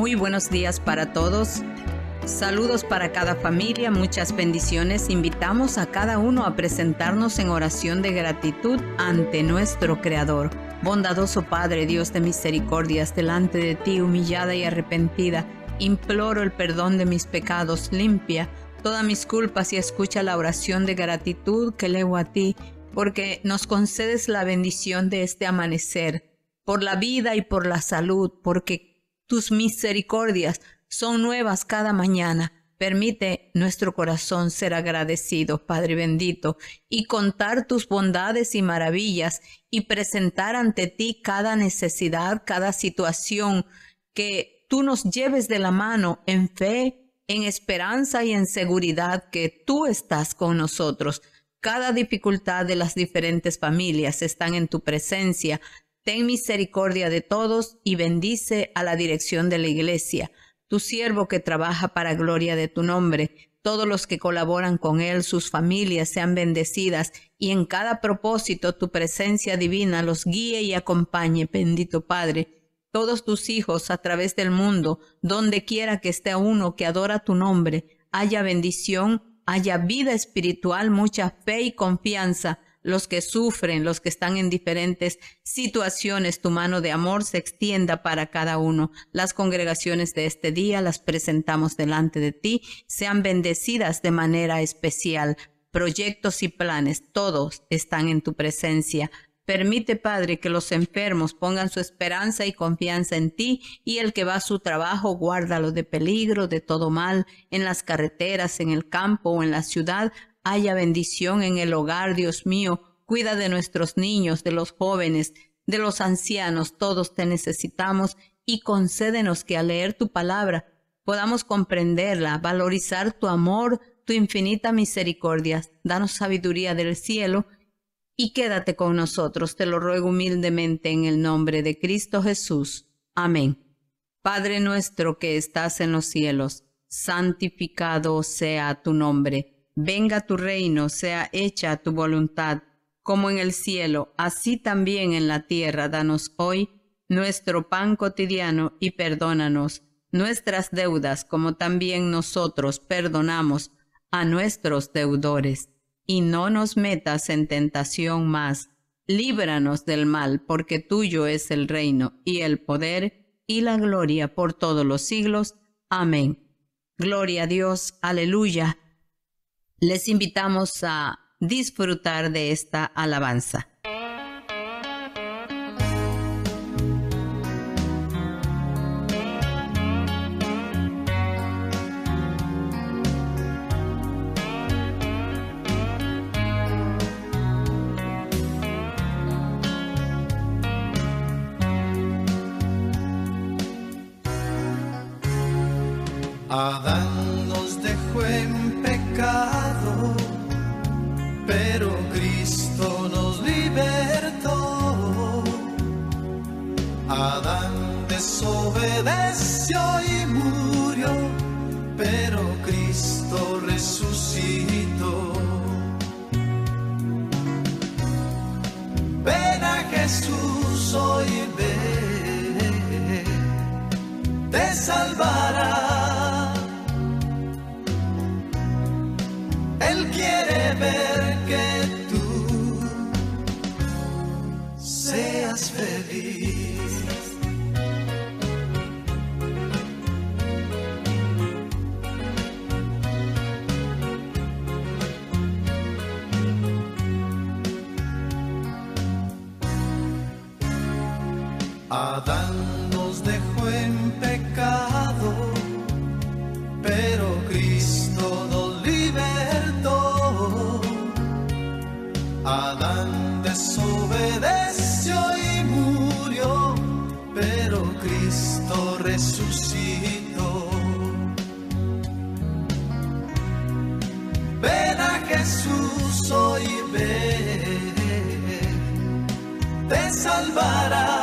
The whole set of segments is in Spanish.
Muy buenos días para todos. Saludos para cada familia, muchas bendiciones. Invitamos a cada uno a presentarnos en oración de gratitud ante nuestro Creador. Bondadoso Padre, Dios de misericordias, delante de ti, humillada y arrepentida, imploro el perdón de mis pecados, limpia todas mis culpas y escucha la oración de gratitud que leo a ti, porque nos concedes la bendición de este amanecer, por la vida y por la salud, porque tus misericordias son nuevas cada mañana. Permite nuestro corazón ser agradecido, Padre bendito, y contar tus bondades y maravillas y presentar ante ti cada necesidad, cada situación, que tú nos lleves de la mano en fe, en esperanza y en seguridad que tú estás con nosotros. Cada dificultad de las diferentes familias están en tu presencia. Ten misericordia de todos y bendice a la dirección de la iglesia tu siervo que trabaja para gloria de tu nombre, todos los que colaboran con él, sus familias sean bendecidas y en cada propósito tu presencia divina los guíe y acompañe, bendito Padre. Todos tus hijos a través del mundo, donde quiera que esté uno que adora tu nombre, haya bendición, haya vida espiritual, mucha fe y confianza, los que sufren, los que están en diferentes situaciones, tu mano de amor se extienda para cada uno. Las congregaciones de este día las presentamos delante de ti, sean bendecidas de manera especial. Proyectos y planes, todos están en tu presencia. Permite, Padre, que los enfermos pongan su esperanza y confianza en ti y el que va a su trabajo, guárdalo de peligro, de todo mal, en las carreteras, en el campo o en la ciudad, haya bendición en el hogar, Dios mío. Cuida de nuestros niños, de los jóvenes, de los ancianos, todos te necesitamos y concédenos que al leer tu palabra podamos comprenderla, valorizar tu amor, tu infinita misericordia. Danos sabiduría del cielo y quédate con nosotros, te lo ruego humildemente en el nombre de Cristo Jesús. Amén. Padre nuestro que estás en los cielos, santificado sea tu nombre venga tu reino, sea hecha tu voluntad, como en el cielo, así también en la tierra. Danos hoy nuestro pan cotidiano y perdónanos nuestras deudas, como también nosotros perdonamos a nuestros deudores. Y no nos metas en tentación más, líbranos del mal, porque tuyo es el reino y el poder y la gloria por todos los siglos. Amén. Gloria a Dios, aleluya les invitamos a disfrutar de esta alabanza. Jesús hoy, ve, te salvará. Adán nos dejó en pecado, pero Cristo nos libertó. Adán desobedeció y murió, pero Cristo resucitó. Ven a Jesús hoy, ven, te salvará.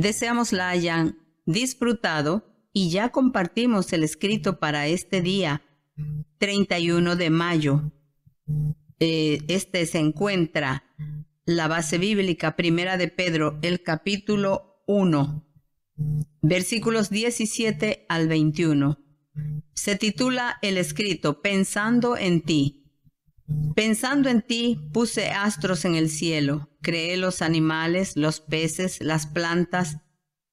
Deseamos la hayan disfrutado y ya compartimos el escrito para este día 31 de mayo. Eh, este se encuentra la base bíblica primera de Pedro, el capítulo 1, versículos 17 al 21. Se titula el escrito Pensando en ti. Pensando en ti, puse astros en el cielo, creé los animales, los peces, las plantas,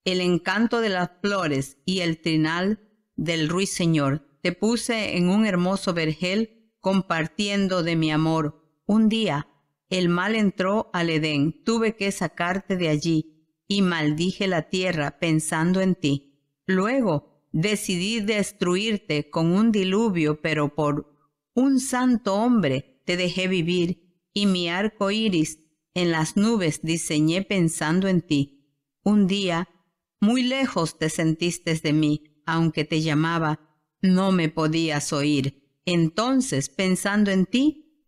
el encanto de las flores y el trinal del ruiseñor. Te puse en un hermoso vergel compartiendo de mi amor. Un día el mal entró al Edén, tuve que sacarte de allí y maldije la tierra pensando en ti. Luego decidí destruirte con un diluvio, pero por un santo hombre te dejé vivir y mi arco iris en las nubes diseñé pensando en ti. Un día, muy lejos te sentiste de mí, aunque te llamaba, no me podías oír. Entonces, pensando en ti,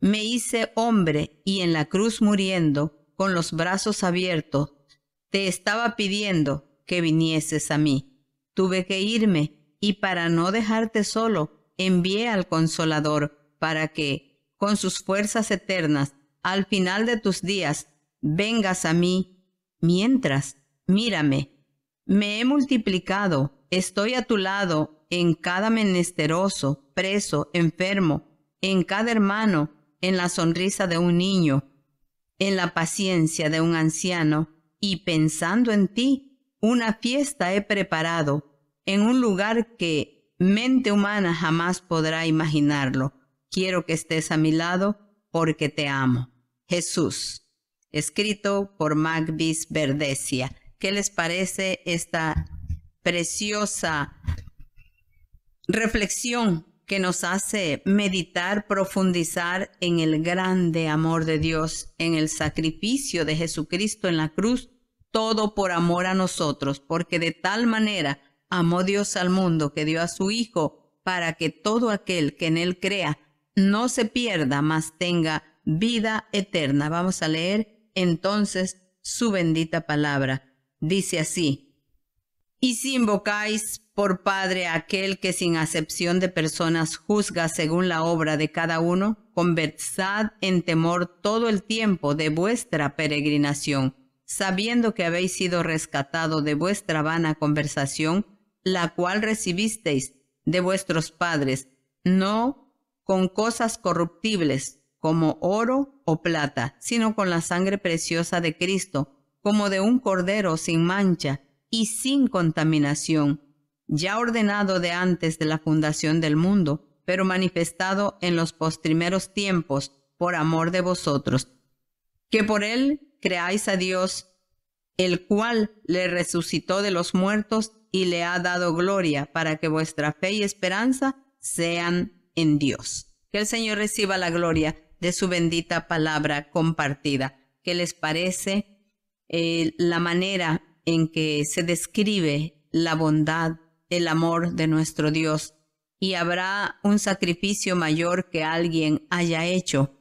me hice hombre y en la cruz muriendo, con los brazos abiertos, te estaba pidiendo que vinieses a mí. Tuve que irme y para no dejarte solo, envié al consolador para que, con sus fuerzas eternas, al final de tus días vengas a mí, mientras, mírame, me he multiplicado, estoy a tu lado en cada menesteroso, preso, enfermo, en cada hermano, en la sonrisa de un niño, en la paciencia de un anciano, y pensando en ti, una fiesta he preparado en un lugar que mente humana jamás podrá imaginarlo. Quiero que estés a mi lado porque te amo. Jesús, escrito por Magbis Verdesia. ¿Qué les parece esta preciosa reflexión que nos hace meditar, profundizar en el grande amor de Dios, en el sacrificio de Jesucristo en la cruz, todo por amor a nosotros, porque de tal manera amó Dios al mundo que dio a su Hijo para que todo aquel que en él crea no se pierda, mas tenga vida eterna. Vamos a leer entonces su bendita palabra. Dice así, y si invocáis por Padre aquel que sin acepción de personas juzga según la obra de cada uno, conversad en temor todo el tiempo de vuestra peregrinación, sabiendo que habéis sido rescatado de vuestra vana conversación, la cual recibisteis de vuestros padres, no con cosas corruptibles como oro o plata, sino con la sangre preciosa de Cristo, como de un cordero sin mancha y sin contaminación, ya ordenado de antes de la fundación del mundo, pero manifestado en los postrimeros tiempos por amor de vosotros, que por él creáis a Dios, el cual le resucitó de los muertos y le ha dado gloria para que vuestra fe y esperanza sean en Dios. Que el Señor reciba la gloria de su bendita palabra compartida. ¿Qué les parece eh, la manera en que se describe la bondad, el amor de nuestro Dios? Y habrá un sacrificio mayor que alguien haya hecho.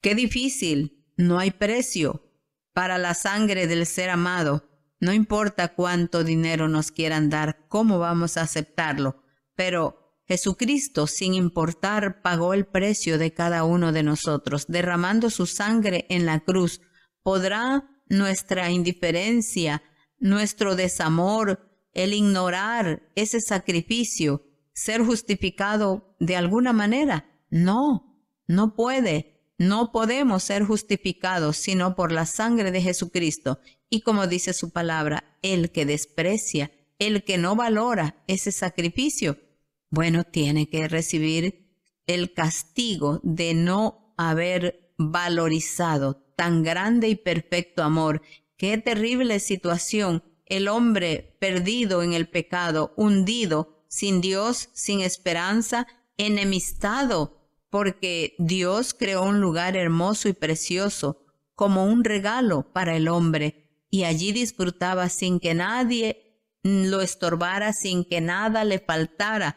Qué difícil, no hay precio para la sangre del ser amado. No importa cuánto dinero nos quieran dar, cómo vamos a aceptarlo, pero Jesucristo, sin importar, pagó el precio de cada uno de nosotros, derramando su sangre en la cruz. ¿Podrá nuestra indiferencia, nuestro desamor, el ignorar ese sacrificio ser justificado de alguna manera? No, no puede. No podemos ser justificados sino por la sangre de Jesucristo. Y como dice su palabra, el que desprecia, el que no valora ese sacrificio, bueno, tiene que recibir el castigo de no haber valorizado tan grande y perfecto amor. Qué terrible situación. El hombre perdido en el pecado, hundido, sin Dios, sin esperanza, enemistado, porque Dios creó un lugar hermoso y precioso como un regalo para el hombre, y allí disfrutaba sin que nadie lo estorbara, sin que nada le faltara,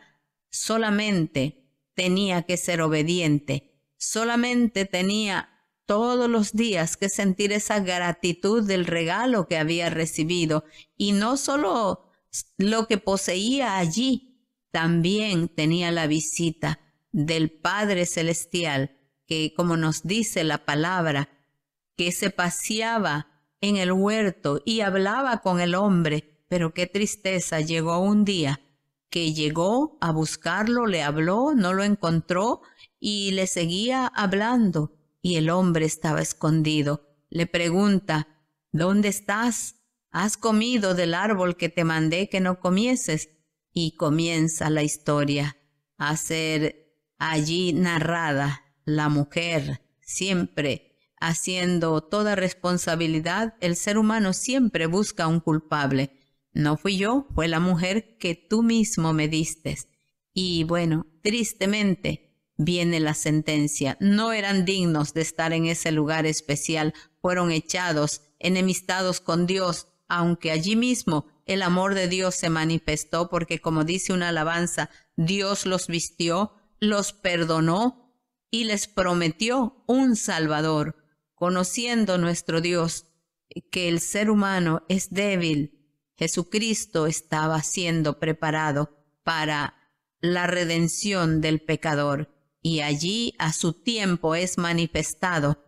solamente tenía que ser obediente, solamente tenía todos los días que sentir esa gratitud del regalo que había recibido y no solo lo que poseía allí, también tenía la visita del Padre Celestial, que como nos dice la palabra, que se paseaba en el huerto y hablaba con el hombre, pero qué tristeza llegó un día que llegó a buscarlo, le habló, no lo encontró y le seguía hablando y el hombre estaba escondido. Le pregunta, ¿Dónde estás? ¿Has comido del árbol que te mandé que no comieses? Y comienza la historia a ser allí narrada la mujer, siempre haciendo toda responsabilidad, el ser humano siempre busca un culpable. No fui yo, fue la mujer que tú mismo me diste. Y bueno, tristemente viene la sentencia. No eran dignos de estar en ese lugar especial, fueron echados, enemistados con Dios, aunque allí mismo el amor de Dios se manifestó porque como dice una alabanza, Dios los vistió, los perdonó y les prometió un Salvador conociendo nuestro Dios que el ser humano es débil, Jesucristo estaba siendo preparado para la redención del pecador y allí a su tiempo es manifestado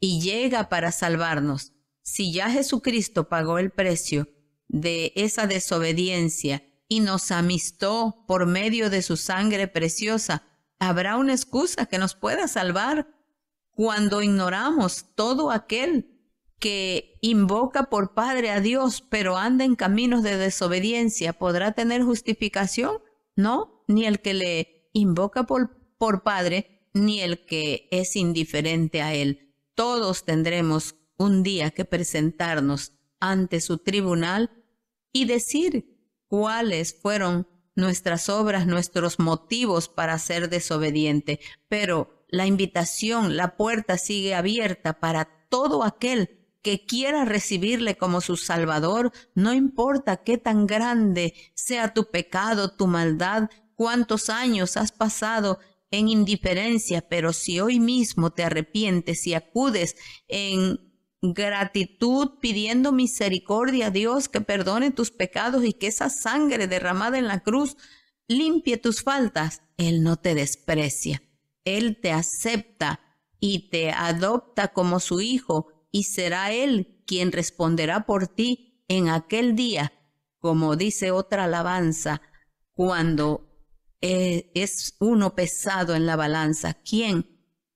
y llega para salvarnos. Si ya Jesucristo pagó el precio de esa desobediencia y nos amistó por medio de su sangre preciosa, ¿habrá una excusa que nos pueda salvar? cuando ignoramos todo aquel que invoca por Padre a Dios, pero anda en caminos de desobediencia, ¿podrá tener justificación? No, ni el que le invoca por, por Padre, ni el que es indiferente a Él. Todos tendremos un día que presentarnos ante su tribunal y decir cuáles fueron nuestras obras, nuestros motivos para ser desobediente. Pero la invitación, la puerta sigue abierta para todo aquel que quiera recibirle como su Salvador, no importa qué tan grande sea tu pecado, tu maldad, cuántos años has pasado en indiferencia, pero si hoy mismo te arrepientes y acudes en gratitud pidiendo misericordia a Dios que perdone tus pecados y que esa sangre derramada en la cruz limpie tus faltas, Él no te desprecia. Él te acepta y te adopta como su hijo y será Él quien responderá por ti en aquel día, como dice otra alabanza, cuando eh, es uno pesado en la balanza. ¿Quién?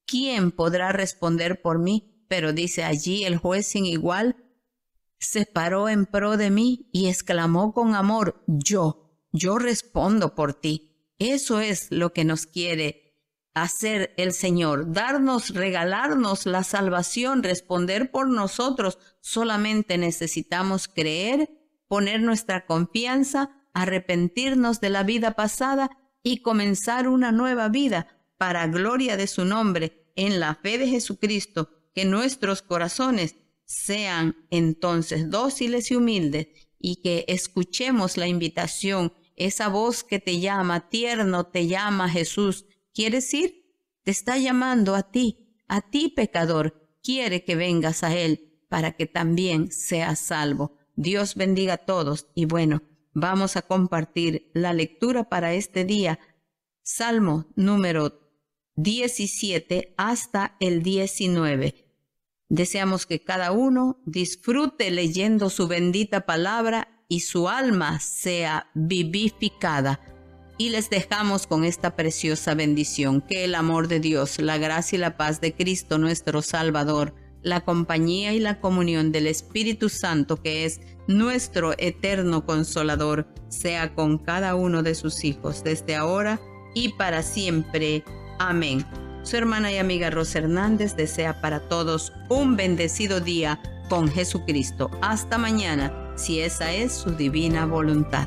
¿Quién podrá responder por mí? Pero dice allí el juez sin igual se paró en pro de mí y exclamó con amor, yo, yo respondo por ti. Eso es lo que nos quiere hacer el Señor, darnos, regalarnos la salvación, responder por nosotros. Solamente necesitamos creer, poner nuestra confianza, arrepentirnos de la vida pasada y comenzar una nueva vida para gloria de su nombre en la fe de Jesucristo, que nuestros corazones sean entonces dóciles y humildes y que escuchemos la invitación, esa voz que te llama, tierno te llama Jesús, ¿Quieres ir? Te está llamando a ti, a ti pecador. Quiere que vengas a Él para que también seas salvo. Dios bendiga a todos y bueno, vamos a compartir la lectura para este día. Salmo número 17 hasta el 19. Deseamos que cada uno disfrute leyendo su bendita palabra y su alma sea vivificada y les dejamos con esta preciosa bendición. Que el amor de Dios, la gracia y la paz de Cristo nuestro Salvador, la compañía y la comunión del Espíritu Santo, que es nuestro eterno consolador, sea con cada uno de sus hijos desde ahora y para siempre. Amén. Su hermana y amiga Rosa Hernández desea para todos un bendecido día con Jesucristo. Hasta mañana, si esa es su divina voluntad.